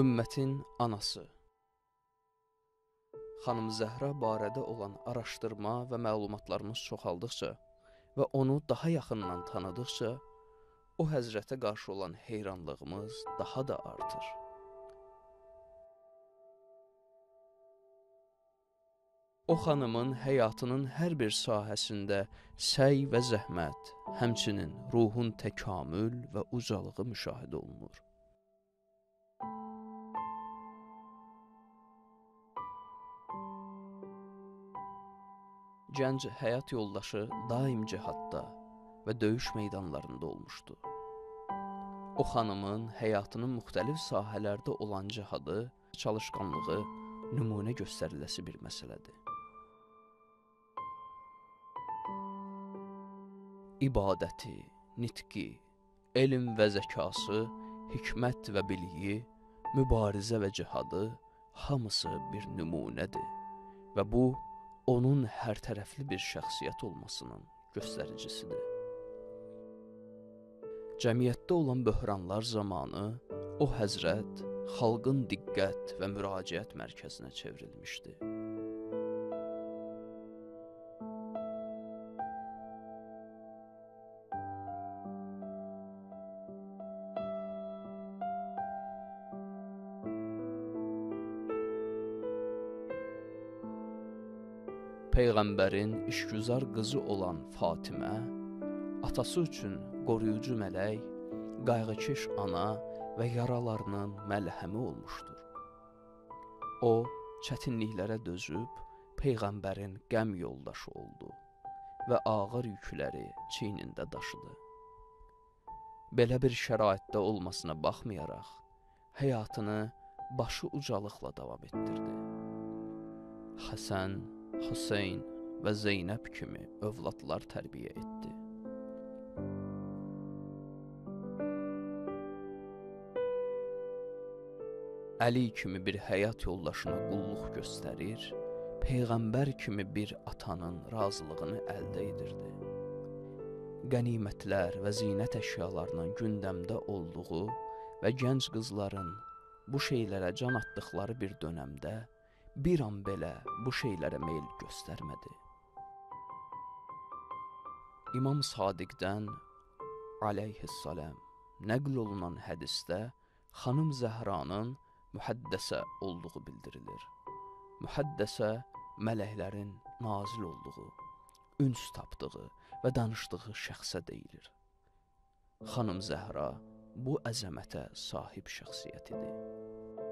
Ümmətin anası Xanım Zəhra barədə olan araşdırma və məlumatlarımız çoxaldıqca və onu daha yaxından tanıdıqca o həzrətə qarşı olan heyranlığımız daha da artır. O xanımın həyatının hər bir sahəsində səy və zəhmət, həmçinin ruhun təkamül və ucalığı müşahidə olunur. Gənc həyat yoldaşı daim cihadda və döyüş meydanlarında olmuşdu. O xanımın həyatının müxtəlif sahələrdə olan cihadı, çalışqanlığı nümunə göstəriləsi bir məsələdir. İbadəti, nitqi, elm və zəkası, hikmət və biliyi, mübarizə və cihadı hamısı bir nümunədir və bu onun hər tərəfli bir şəxsiyyət olmasının göstəricisidir. Cəmiyyətdə olan böhranlar zamanı o həzrət xalqın diqqət və müraciət mərkəzinə çevrilmişdi. Peyğəmbərin işgüzar qızı olan Fatimə atası üçün qoruyucu mələk, qayğıkeş ana və yaralarının məlhəmi olmuşdur. O, çətinliklərə dözüb peyğəmbərin qəm yoldaşı oldu və ağır yükləri çiynində daşıdı. Belə bir şəraitdə olmasına baxmayaraq, həyatını başı ucalıqla davam etdirdi. Həsən Hüseyn və Zeynəb kimi övladlar tərbiyə etdi. Əli kimi bir həyat yoldaşına qulluq göstərir, peyğəmbər kimi bir atanın razılığını əldə edirdi. Qənimətlər və zinət əşyalarının gündəmdə olduğu və gənc qızların bu şeylərə can atdıqları bir dönəmdə bir an belə bu şeylərə meyl göstərmədi. İmam Sadiqdən alayhissalam nəql olunan hədisdə xanım Zəhranın mühəddəsə olduğu bildirilir. Mühəddəsə mələklərin nazil olduğu, üns tapdığı və danışdığı şəxsə deyilir. Xanım Zəhra bu əzəmətə sahib şəxsiyyət idi.